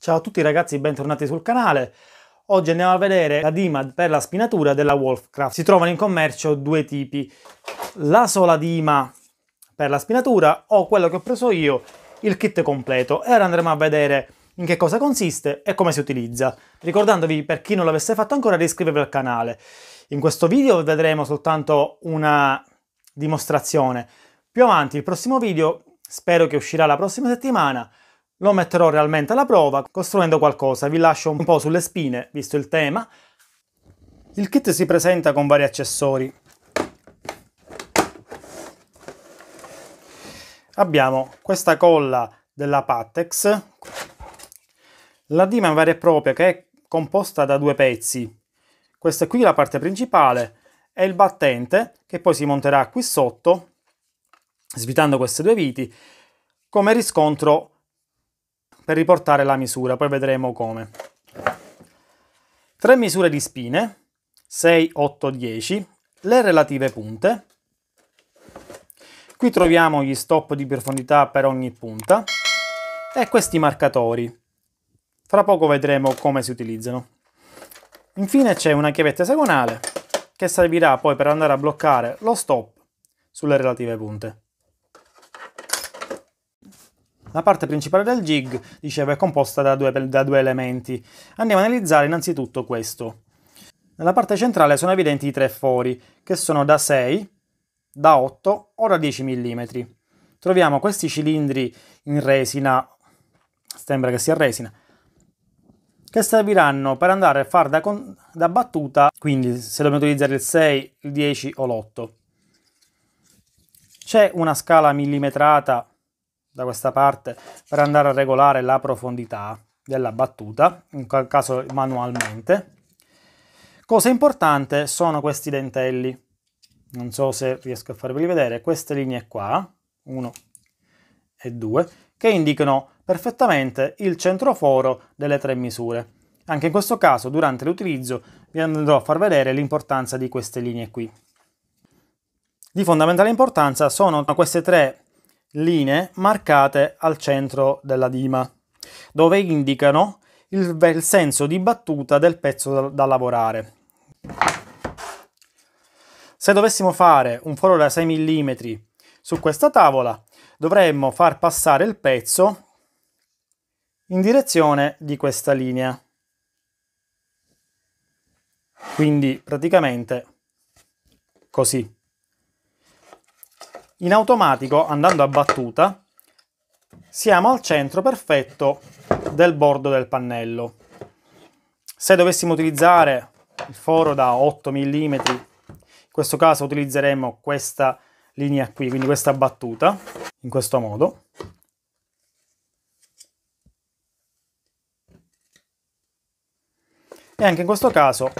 Ciao a tutti ragazzi, bentornati sul canale. Oggi andiamo a vedere la dima per la spinatura della Wolfcraft. Si trovano in commercio due tipi. La sola dima per la spinatura o quello che ho preso io, il kit completo. E ora andremo a vedere in che cosa consiste e come si utilizza. Ricordandovi, per chi non l'avesse fatto ancora, di iscrivervi al canale. In questo video vedremo soltanto una dimostrazione. Più avanti, il prossimo video, spero che uscirà la prossima settimana, lo metterò realmente alla prova costruendo qualcosa. Vi lascio un po' sulle spine, visto il tema. Il kit si presenta con vari accessori. Abbiamo questa colla della Pattex, la dima vera e propria che è composta da due pezzi. Questa è qui la parte principale e il battente che poi si monterà qui sotto, svitando queste due viti, come riscontro per riportare la misura, poi vedremo come. Tre misure di spine, 6, 8, 10, le relative punte. Qui troviamo gli stop di profondità per ogni punta e questi marcatori. Fra poco vedremo come si utilizzano. Infine c'è una chiavetta esagonale che servirà poi per andare a bloccare lo stop sulle relative punte. La parte principale del jig, dicevo, è composta da due, da due elementi. Andiamo a analizzare innanzitutto questo. Nella parte centrale sono evidenti i tre fori, che sono da 6, da 8 o da 10 mm. Troviamo questi cilindri in resina, sembra che sia resina, che serviranno per andare a fare da, da battuta, quindi se dobbiamo utilizzare il 6, il 10 o l'8. C'è una scala millimetrata da questa parte per andare a regolare la profondità della battuta, in quel caso manualmente. Cosa importante sono questi dentelli. Non so se riesco a farveli vedere, queste linee qua, 1 e 2, che indicano perfettamente il centroforo delle tre misure. Anche in questo caso, durante l'utilizzo, vi andrò a far vedere l'importanza di queste linee qui. Di fondamentale importanza sono queste tre linee marcate al centro della dima, dove indicano il, il senso di battuta del pezzo da, da lavorare. Se dovessimo fare un foro da 6 mm su questa tavola, dovremmo far passare il pezzo in direzione di questa linea. Quindi praticamente così. In automatico, andando a battuta, siamo al centro perfetto del bordo del pannello. Se dovessimo utilizzare il foro da 8 mm, in questo caso utilizzeremo questa linea qui, quindi questa battuta, in questo modo. E anche in questo caso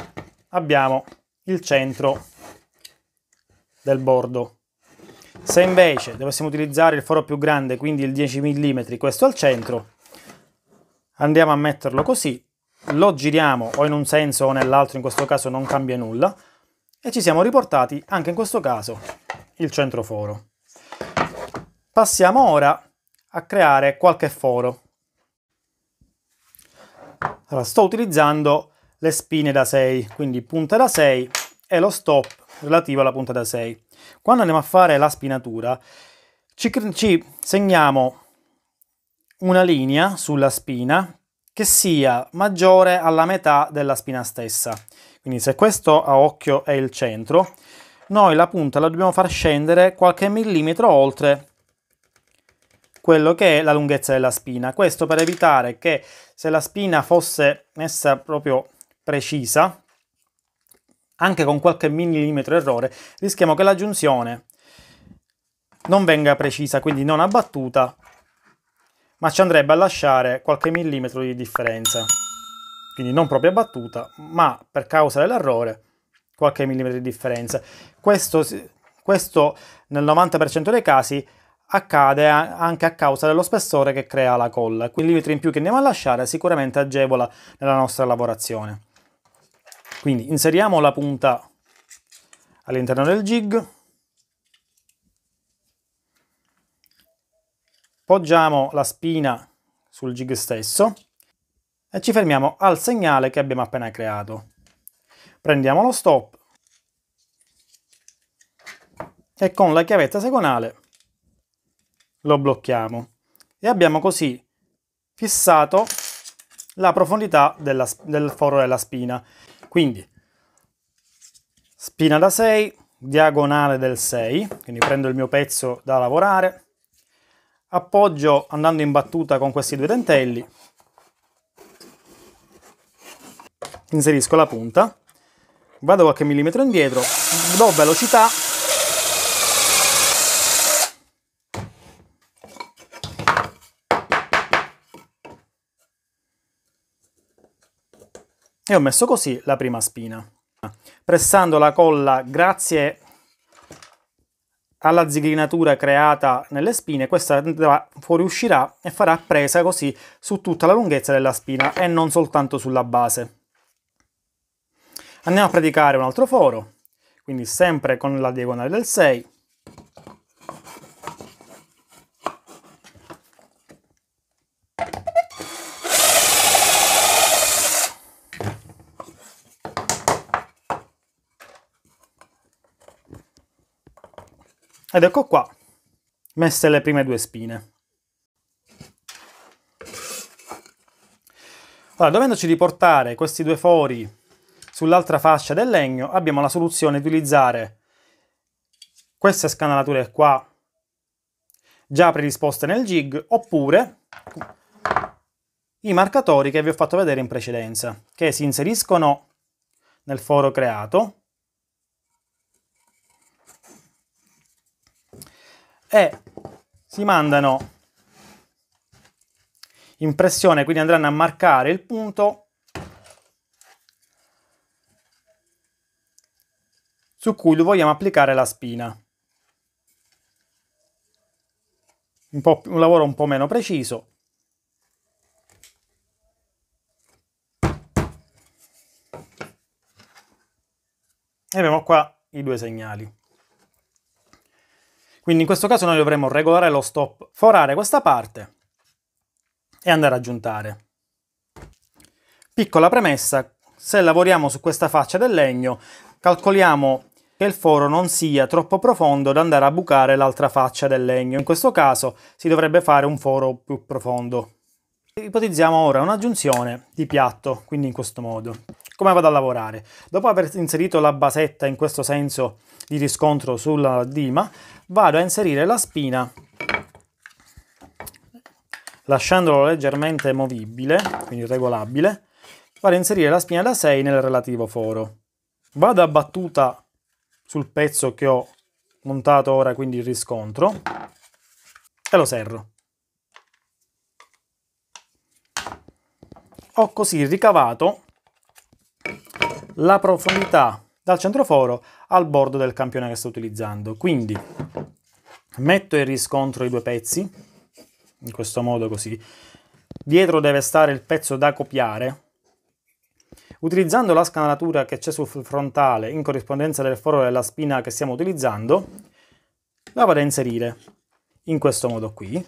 abbiamo il centro del bordo se invece dovessimo utilizzare il foro più grande, quindi il 10 mm, questo al centro, andiamo a metterlo così, lo giriamo o in un senso o nell'altro, in questo caso non cambia nulla, e ci siamo riportati anche in questo caso il centroforo. Passiamo ora a creare qualche foro. Allora, sto utilizzando le spine da 6, quindi punta da 6 e lo stop relativo alla punta da 6. Quando andiamo a fare la spinatura ci, ci segniamo una linea sulla spina che sia maggiore alla metà della spina stessa. Quindi se questo a occhio è il centro, noi la punta la dobbiamo far scendere qualche millimetro oltre quello che è la lunghezza della spina. Questo per evitare che se la spina fosse messa proprio precisa, anche con qualche millimetro errore, rischiamo che la giunzione non venga precisa, quindi non abbattuta, ma ci andrebbe a lasciare qualche millimetro di differenza. Quindi non proprio abbattuta, ma per causa dell'errore qualche millimetro di differenza. Questo, questo nel 90% dei casi accade anche a causa dello spessore che crea la colla. Quei millimetri in più che andiamo a lasciare sicuramente agevola nella nostra lavorazione. Quindi inseriamo la punta all'interno del jig, poggiamo la spina sul jig stesso e ci fermiamo al segnale che abbiamo appena creato. Prendiamo lo stop e con la chiavetta esagonale lo blocchiamo e abbiamo così fissato la profondità della, del foro della spina. Quindi spina da 6, diagonale del 6, quindi prendo il mio pezzo da lavorare, appoggio andando in battuta con questi due dentelli, inserisco la punta, vado qualche millimetro indietro, do velocità e ho messo così la prima spina. Pressando la colla grazie alla zigrinatura creata nelle spine, questa fuoriuscirà e farà presa così su tutta la lunghezza della spina e non soltanto sulla base. Andiamo a praticare un altro foro, quindi sempre con la diagonale del 6, Ed ecco qua, messe le prime due spine. Allora, dovendoci riportare questi due fori sull'altra fascia del legno, abbiamo la soluzione di utilizzare queste scanalature qua già predisposte nel jig, oppure i marcatori che vi ho fatto vedere in precedenza, che si inseriscono nel foro creato e si mandano in pressione, quindi andranno a marcare il punto su cui vogliamo applicare la spina. Un, un lavoro un po' meno preciso. E abbiamo qua i due segnali. Quindi in questo caso noi dovremo regolare lo stop, forare questa parte e andare a giuntare. Piccola premessa, se lavoriamo su questa faccia del legno, calcoliamo che il foro non sia troppo profondo da andare a bucare l'altra faccia del legno. In questo caso si dovrebbe fare un foro più profondo. Ipotizziamo ora un'aggiunzione di piatto, quindi in questo modo. Come vado a lavorare? Dopo aver inserito la basetta in questo senso di riscontro sulla dima, vado a inserire la spina lasciandolo leggermente movibile, quindi regolabile, vado a inserire la spina da 6 nel relativo foro. Vado a battuta sul pezzo che ho montato ora, quindi il riscontro, e lo serro. Ho così ricavato la profondità dal centroforo al bordo del campione che sto utilizzando. Quindi metto in riscontro i due pezzi, in questo modo così. Dietro deve stare il pezzo da copiare. Utilizzando la scanalatura che c'è sul frontale in corrispondenza del foro della spina che stiamo utilizzando, la vado a inserire in questo modo qui.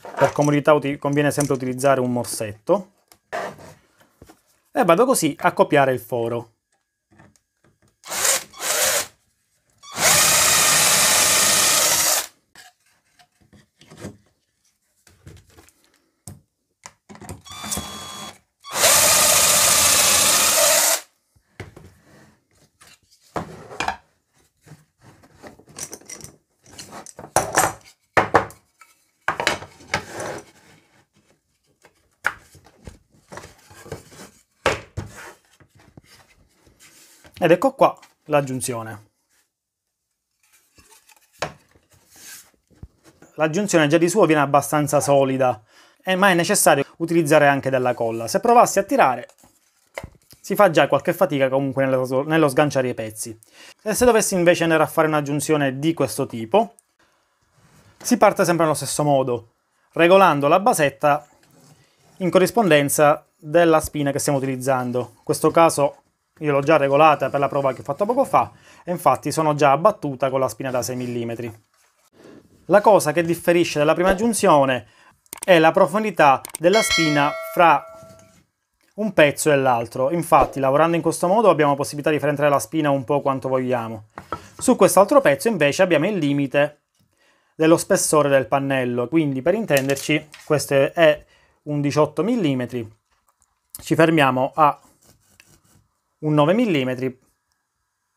Per comodità conviene sempre utilizzare un morsetto e vado così a copiare il foro. Ed ecco qua l'aggiunzione. L'aggiunzione già di suo viene abbastanza solida, ma è necessario utilizzare anche della colla. Se provassi a tirare, si fa già qualche fatica comunque nello, nello sganciare i pezzi. E se dovessi invece andare a fare un'aggiunzione di questo tipo, si parte sempre nello stesso modo, regolando la basetta in corrispondenza della spina che stiamo utilizzando. In questo caso io l'ho già regolata per la prova che ho fatto poco fa e infatti sono già abbattuta con la spina da 6 mm. La cosa che differisce dalla prima giunzione è la profondità della spina fra un pezzo e l'altro. Infatti, lavorando in questo modo abbiamo possibilità di frenare la spina un po' quanto vogliamo. Su quest'altro pezzo invece abbiamo il limite dello spessore del pannello, quindi per intenderci questo è un 18 mm, ci fermiamo a un 9 mm,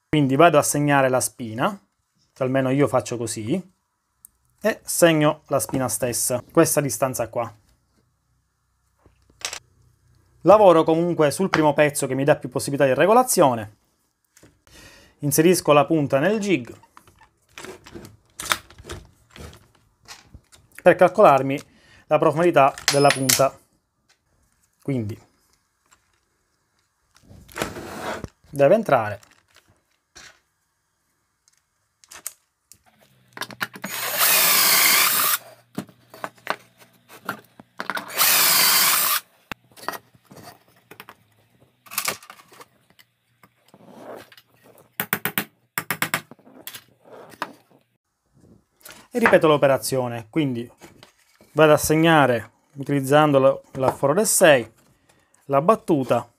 quindi vado a segnare la spina, almeno io faccio così, e segno la spina stessa, questa distanza qua. Lavoro comunque sul primo pezzo che mi dà più possibilità di regolazione. Inserisco la punta nel jig per calcolarmi la profondità della punta. Quindi deve entrare e ripeto l'operazione. Quindi vado a segnare utilizzando l'afforo del 6 la battuta,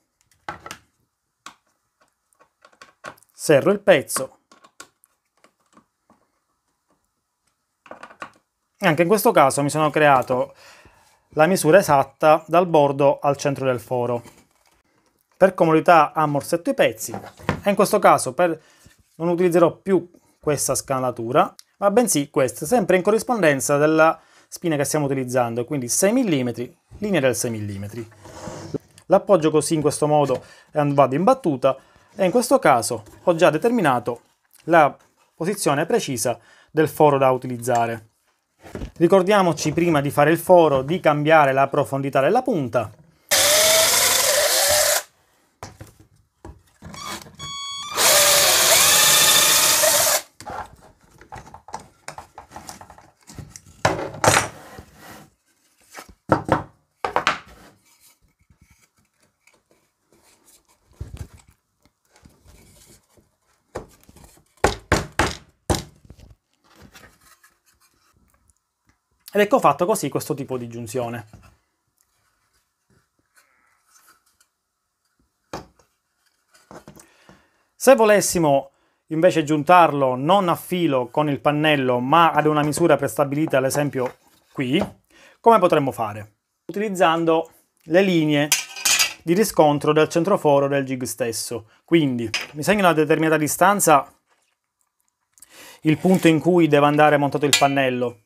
serro il pezzo. Anche in questo caso mi sono creato la misura esatta dal bordo al centro del foro. Per comodità ammorzetto i pezzi e in questo caso per, non utilizzerò più questa scanatura ma bensì questa, sempre in corrispondenza della spina che stiamo utilizzando, quindi 6 mm, linea del 6 mm. L'appoggio così in questo modo e vado in battuta e in questo caso ho già determinato la posizione precisa del foro da utilizzare. Ricordiamoci prima di fare il foro di cambiare la profondità della punta Ed ecco fatto così questo tipo di giunzione. Se volessimo invece giuntarlo non a filo con il pannello ma ad una misura prestabilita, ad esempio qui, come potremmo fare? Utilizzando le linee di riscontro del centroforo del jig stesso. Quindi mi segno una determinata distanza il punto in cui deve andare montato il pannello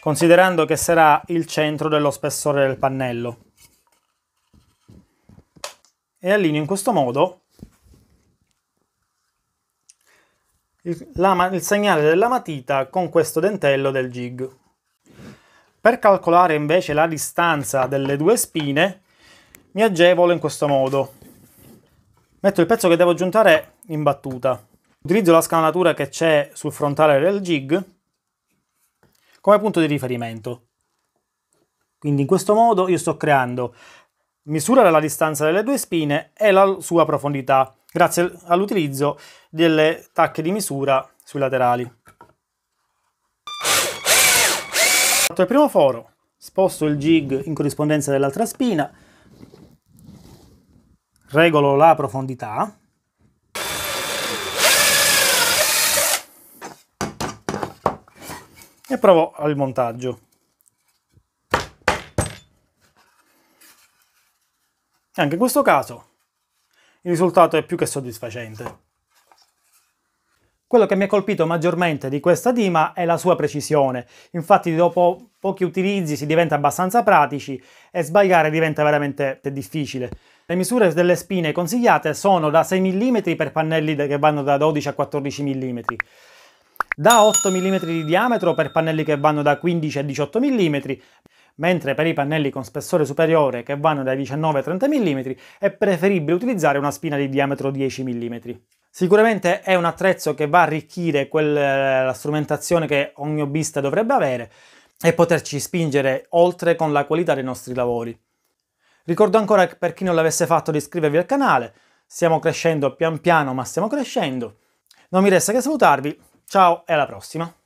considerando che sarà il centro dello spessore del pannello. E allineo in questo modo il, la, il segnale della matita con questo dentello del jig. Per calcolare invece la distanza delle due spine mi agevolo in questo modo. Metto il pezzo che devo giuntare in battuta. Utilizzo la scanalatura che c'è sul frontale del jig come punto di riferimento. Quindi in questo modo io sto creando misura della distanza delle due spine e la sua profondità grazie all'utilizzo delle tacche di misura sui laterali. Fatto il primo foro, sposto il jig in corrispondenza dell'altra spina, regolo la profondità e provo al montaggio. Anche in questo caso il risultato è più che soddisfacente. Quello che mi ha colpito maggiormente di questa dima è la sua precisione, infatti dopo pochi utilizzi si diventa abbastanza pratici e sbagliare diventa veramente difficile. Le misure delle spine consigliate sono da 6 mm per pannelli che vanno da 12 a 14 mm, da 8 mm di diametro per pannelli che vanno da 15 a 18 mm, mentre per i pannelli con spessore superiore che vanno dai 19 a 30 mm è preferibile utilizzare una spina di diametro 10 mm. Sicuramente è un attrezzo che va a arricchire quella, la strumentazione che ogni hobbista dovrebbe avere e poterci spingere oltre con la qualità dei nostri lavori. Ricordo ancora per chi non l'avesse fatto di iscrivervi al canale, stiamo crescendo pian piano ma stiamo crescendo. Non mi resta che salutarvi, Ciao e alla prossima!